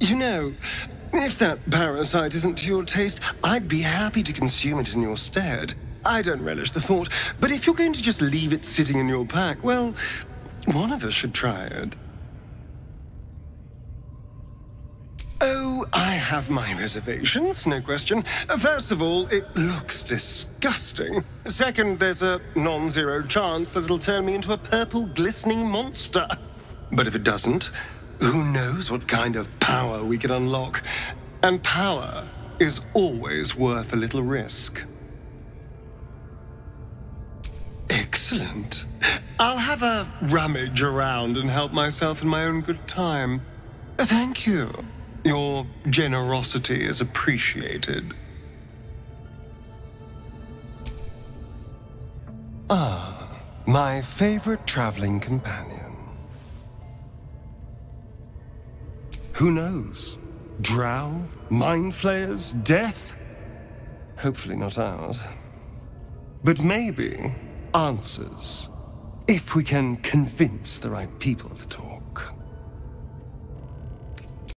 You know, if that parasite isn't to your taste, I'd be happy to consume it in your stead. I don't relish the thought, but if you're going to just leave it sitting in your pack, well, one of us should try it. Oh, I have my reservations, no question. First of all, it looks disgusting. Second, there's a non zero chance that it'll turn me into a purple glistening monster. But if it doesn't, who knows what kind of power we could unlock? And power is always worth a little risk. Excellent. I'll have a rummage around and help myself in my own good time. Thank you. Your generosity is appreciated. Ah, my favorite traveling companion. Who knows? Drow? Mind flayers? Death? Hopefully not ours. But maybe answers, if we can convince the right people to talk.